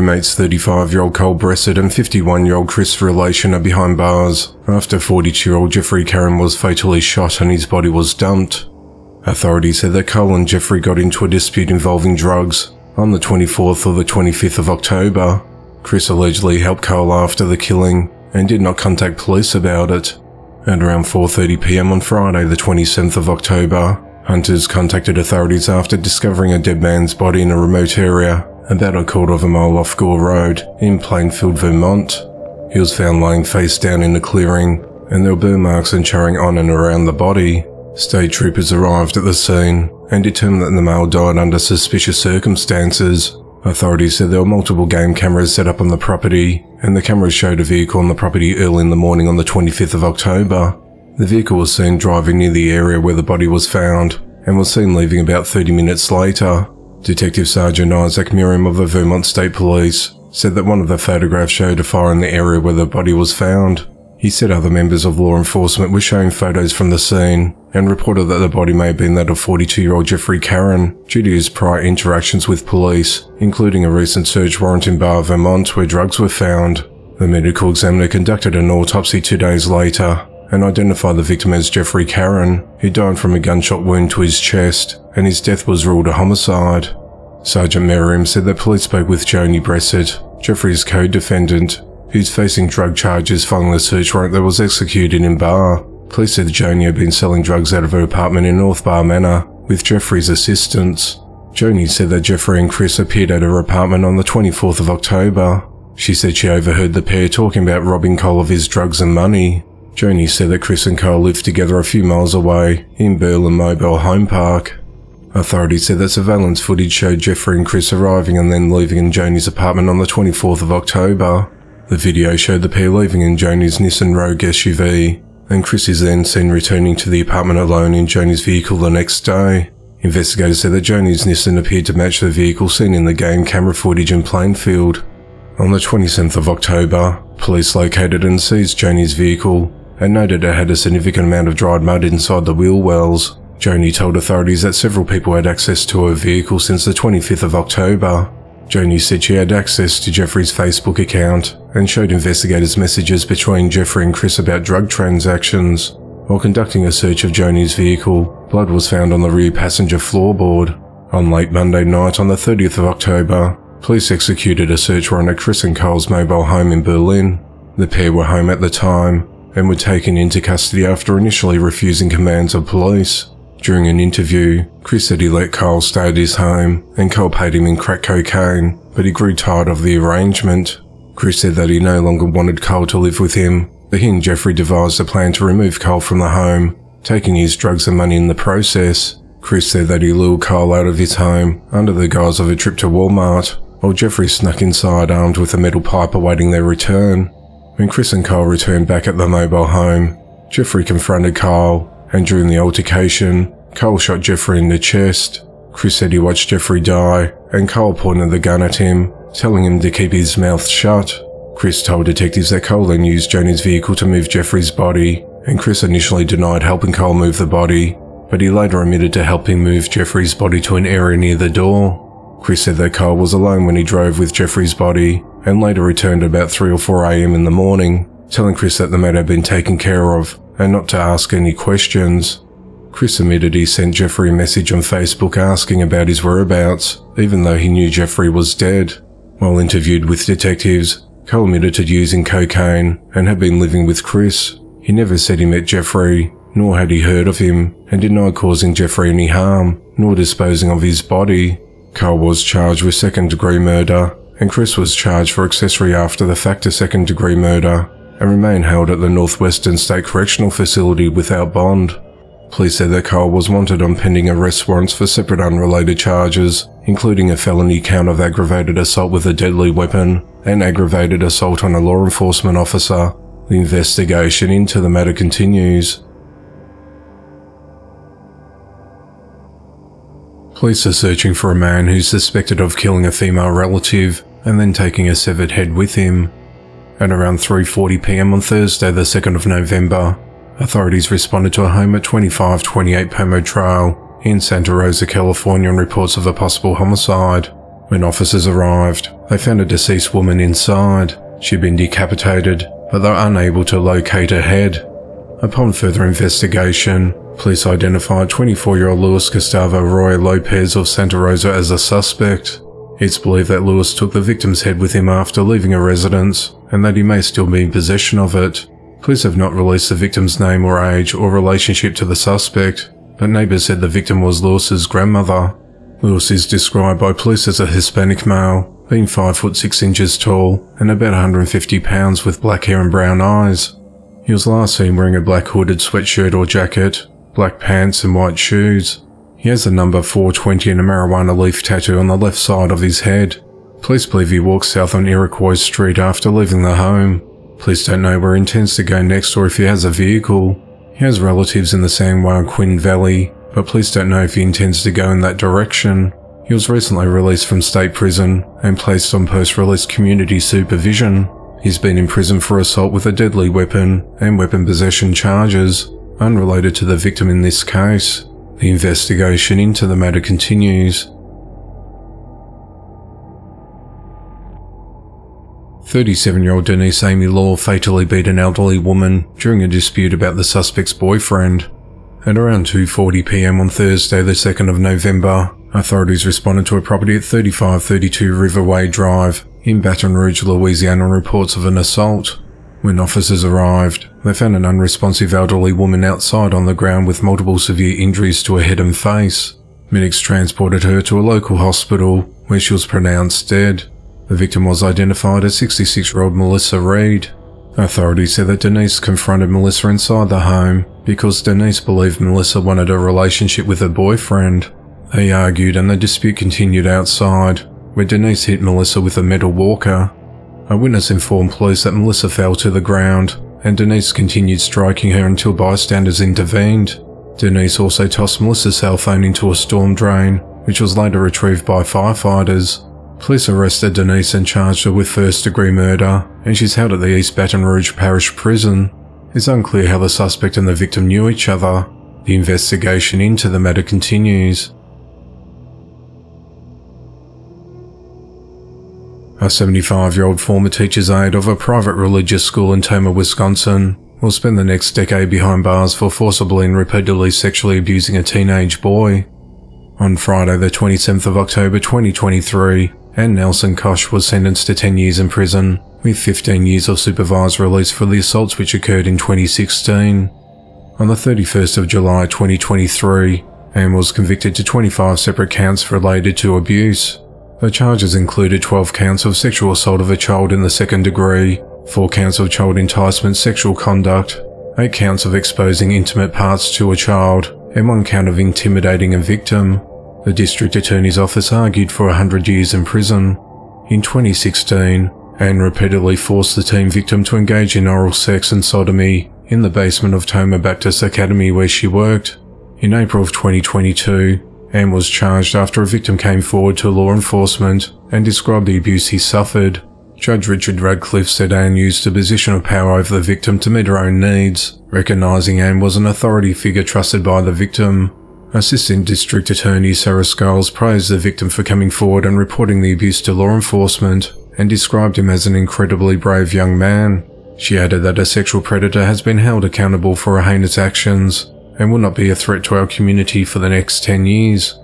roommates 35-year-old Cole Bressett and 51-year-old Chris Relation are behind bars after 42-year-old Jeffrey Karen was fatally shot and his body was dumped. Authorities said that Cole and Jeffrey got into a dispute involving drugs on the 24th or the 25th of October. Chris allegedly helped Cole after the killing and did not contact police about it. At around 4.30pm on Friday the 27th of October, hunters contacted authorities after discovering a dead man's body in a remote area about a quarter of a mile off Gore Road in Plainfield, Vermont. He was found lying face down in a clearing, and there were burn marks and charring on and around the body. State troopers arrived at the scene and determined that the male died under suspicious circumstances. Authorities said there were multiple game cameras set up on the property, and the cameras showed a vehicle on the property early in the morning on the 25th of October. The vehicle was seen driving near the area where the body was found, and was seen leaving about 30 minutes later. Detective Sergeant Isaac Merriam of the Vermont State Police said that one of the photographs showed a fire in the area where the body was found. He said other members of law enforcement were showing photos from the scene and reported that the body may have been that of 42-year-old Jeffrey Karen due to his prior interactions with police, including a recent search warrant in Barre, Vermont where drugs were found. The medical examiner conducted an autopsy two days later and identified the victim as Jeffrey Karen, who died from a gunshot wound to his chest, and his death was ruled a homicide. Sergeant Merriam said that police spoke with Joni Bressett, Jeffrey's co-defendant, who's facing drug charges following the search warrant that was executed in Barre. Police said Joni had been selling drugs out of her apartment in North Barre Manor with Jeffrey's assistance. Joni said that Jeffrey and Chris appeared at her apartment on the 24th of October. She said she overheard the pair talking about robbing Cole of his drugs and money. Joni said that Chris and Cole lived together a few miles away in Berlin Mobile Home Park. Authorities said that surveillance footage showed Jeffrey and Chris arriving and then leaving in Joni's apartment on the 24th of October. The video showed the pair leaving in Joni's Nissan Rogue SUV, and Chris is then seen returning to the apartment alone in Joni's vehicle the next day. Investigators said that Joni's Nissan appeared to match the vehicle seen in the game camera footage in Plainfield. On the 27th of October, police located and seized Joni's vehicle and noted it had a significant amount of dried mud inside the wheel wells. Joni told authorities that several people had access to her vehicle since the 25th of October. Joni said she had access to Jeffrey's Facebook account and showed investigators messages between Jeffrey and Chris about drug transactions. While conducting a search of Joni's vehicle, blood was found on the rear passenger floorboard. On late Monday night on the 30th of October, police executed a search warrant at Chris and Cole's mobile home in Berlin. The pair were home at the time and were taken into custody after initially refusing commands of police. During an interview, Chris said he let Cole stay at his home and Cole paid him in crack cocaine, but he grew tired of the arrangement. Chris said that he no longer wanted Cole to live with him, but he and Jeffrey devised a plan to remove Cole from the home, taking his drugs and money in the process. Chris said that he lured Cole out of his home under the guise of a trip to Walmart, while Jeffrey snuck inside armed with a metal pipe awaiting their return. When Chris and Cole returned back at the mobile home, Jeffrey confronted Cole and during the altercation, Cole shot Jeffrey in the chest. Chris said he watched Jeffrey die, and Cole pointed the gun at him, telling him to keep his mouth shut. Chris told detectives that Cole then used Joni's vehicle to move Jeffrey's body, and Chris initially denied helping Cole move the body, but he later admitted to helping move Jeffrey's body to an area near the door. Chris said that Cole was alone when he drove with Jeffrey's body, and later returned about 3 or 4am in the morning, telling Chris that the matter had been taken care of and not to ask any questions. Chris admitted he sent Jeffrey a message on Facebook asking about his whereabouts, even though he knew Jeffrey was dead. While interviewed with detectives, Cole admitted to using cocaine and had been living with Chris. He never said he met Jeffrey, nor had he heard of him, and denied causing Jeffrey any harm, nor disposing of his body. Cole was charged with second degree murder, and Chris was charged for accessory after the fact of second degree murder, and remain held at the Northwestern State Correctional Facility without bond. Police said that Cole was wanted on pending arrest warrants for separate unrelated charges, including a felony count of aggravated assault with a deadly weapon and aggravated assault on a law enforcement officer. The investigation into the matter continues. Police are searching for a man who's suspected of killing a female relative and then taking a severed head with him. At around 3.40pm on Thursday the 2nd of November, authorities responded to a home at 2528 Pomo Trail in Santa Rosa, California on reports of a possible homicide. When officers arrived, they found a deceased woman inside. She'd been decapitated, but they were unable to locate her head. Upon further investigation, police identified 24-year-old Luis Gustavo Roy Lopez of Santa Rosa as a suspect. It's believed that Luis took the victim's head with him after leaving a residence, and that he may still be in possession of it. Police have not released the victim's name or age or relationship to the suspect, but neighbours said the victim was Luis's grandmother. Luis is described by police as a Hispanic male, being 5 foot 6 inches tall and about 150 pounds with black hair and brown eyes. He was last seen wearing a black hooded sweatshirt or jacket, black pants and white shoes. He has the number 420 and a marijuana leaf tattoo on the left side of his head. Police believe he walked south on Iroquois Street after leaving the home. Police don't know where he intends to go next or if he has a vehicle. He has relatives in the San Joaquin Valley, but police don't know if he intends to go in that direction. He was recently released from state prison and placed on post-release community supervision. He's been in prison for assault with a deadly weapon and weapon possession charges, unrelated to the victim in this case. The investigation into the matter continues. 37-year-old Denise Amy Law fatally beat an elderly woman during a dispute about the suspect's boyfriend. At around 2.40pm on Thursday the 2nd of November, authorities responded to a property at 3532 Riverway Drive in Baton Rouge, Louisiana reports of an assault. When officers arrived, they found an unresponsive elderly woman outside on the ground with multiple severe injuries to her head and face. Medics transported her to a local hospital where she was pronounced dead. The victim was identified as 66-year-old Melissa Reed, Authorities said that Denise confronted Melissa inside the home because Denise believed Melissa wanted a relationship with her boyfriend. They argued and the dispute continued outside, where Denise hit Melissa with a metal walker. A witness informed police that Melissa fell to the ground, and Denise continued striking her until bystanders intervened. Denise also tossed Melissa's cell phone into a storm drain, which was later retrieved by firefighters. Police arrested Denise and charged her with first degree murder, and she's held at the East Baton Rouge Parish Prison. It's unclear how the suspect and the victim knew each other. The investigation into the matter continues. A 75 year old former teacher's aide of a private religious school in Tomah, Wisconsin, will spend the next decade behind bars for forcibly and repeatedly sexually abusing a teenage boy. On Friday, the 27th of October 2023, Anne Nelson Kosh was sentenced to 10 years in prison, with 15 years of supervised release for the assaults which occurred in 2016. On the 31st of July 2023, Anne was convicted to 25 separate counts related to abuse. The charges included 12 counts of sexual assault of a child in the second degree, 4 counts of child enticement sexual conduct, 8 counts of exposing intimate parts to a child, and 1 count of intimidating a victim. The district attorney's office argued for 100 years in prison. In 2016, Anne repeatedly forced the teen victim to engage in oral sex and sodomy in the basement of Tomah Baptist Academy where she worked. In April of 2022, Anne was charged after a victim came forward to law enforcement and described the abuse he suffered. Judge Richard Radcliffe said Anne used a position of power over the victim to meet her own needs, recognising Anne was an authority figure trusted by the victim. Assistant District Attorney Sarah Skulls praised the victim for coming forward and reporting the abuse to law enforcement and described him as an incredibly brave young man. She added that a sexual predator has been held accountable for her heinous actions and will not be a threat to our community for the next 10 years.